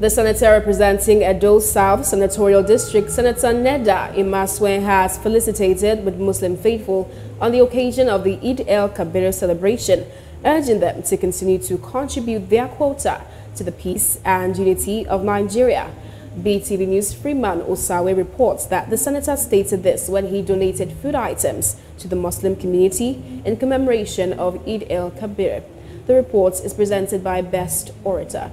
The senator representing Edo South Senatorial District, Senator Neda Imasuen, has felicitated with Muslim faithful on the occasion of the Eid el-Kabir celebration, urging them to continue to contribute their quota to the peace and unity of Nigeria. BTV News Freeman Osawe reports that the senator stated this when he donated food items to the Muslim community in commemoration of Eid el-Kabir. The report is presented by Best Orator.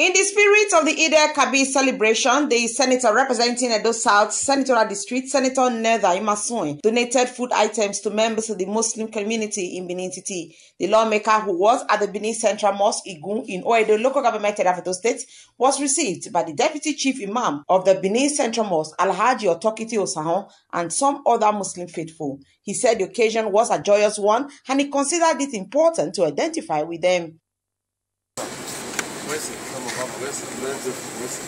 In the spirit of the Eid el-Kabir celebration, the senator representing Edo South Senatorial District, Senator Neda Imasuen, donated food items to members of the Muslim community in Benin City. The lawmaker who was at the Benin Central Mosque Igun in Oredo local government of Edo State was received by the Deputy Chief Imam of the Benin Central Mosque, Alhaji Otokiti Osahon, and some other Muslim faithful. He said the occasion was a joyous one and he considered it important to identify with them. Listen, come on, mama, listen, listen, listen,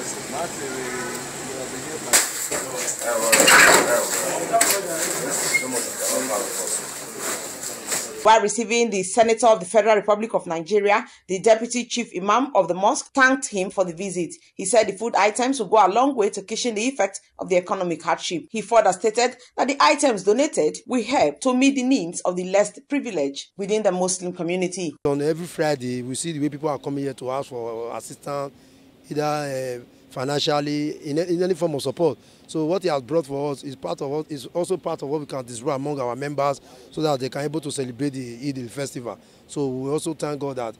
listen. Not to the, you know, the year, like, come on, come on. While receiving the Senator of the Federal Republic of Nigeria, the Deputy Chief Imam of the mosque thanked him for the visit. He said the food items will go a long way to cushion the effect of the economic hardship. He further stated that the items donated will help to meet the needs of the less privileged within the Muslim community. On every Friday, we see the way people are coming here to ask for assistance, either uh, financially, in, in any form of support. So what he has brought for us is part of what is also part of what we can distribute among our members so that they can able to celebrate the Eid festival. So we also thank God that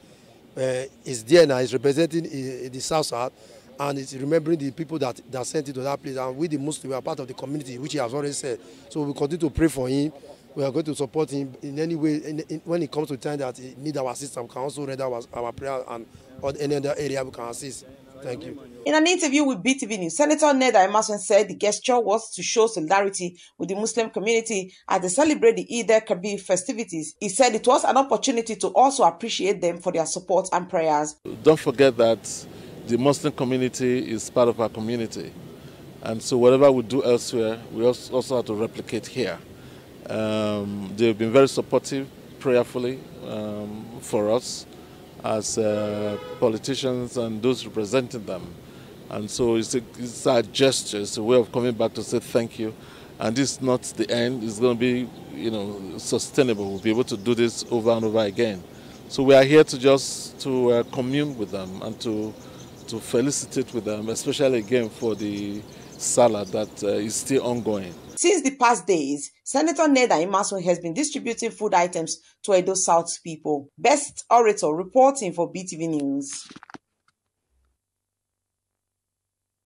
uh, it's there now, it's representing uh, the South South and it's remembering the people that, that sent it to that place. And we, the Muslims, are part of the community, which he has already said. So we continue to pray for him. We are going to support him in any way. In, in, when it comes to time that he need our assistance, we can also render our, our prayer and or any other area we can assist. Thank you. In an interview with BTV News, Senator Neda Imasuen said the gesture was to show solidarity with the Muslim community as they celebrate the Eid al-Kabir festivities. He said it was an opportunity to also appreciate them for their support and prayers. Don't forget that the Muslim community is part of our community. And so whatever we do elsewhere, we also have to replicate here. Um, they've been very supportive, prayerfully um, for us as uh, politicians and those representing them. And so it's a, it's gesture, it's a way of coming back to say thank you. And this is not the end, it's going to be you know, sustainable. We'll be able to do this over and over again. So we are here to just to uh, commune with them and to, to felicitate with them, especially again for the Sallah that uh, is still ongoing. Since the past days, Senator Neda Imasuen has been distributing food items to Edo South people. Best Orator reporting for BTV News.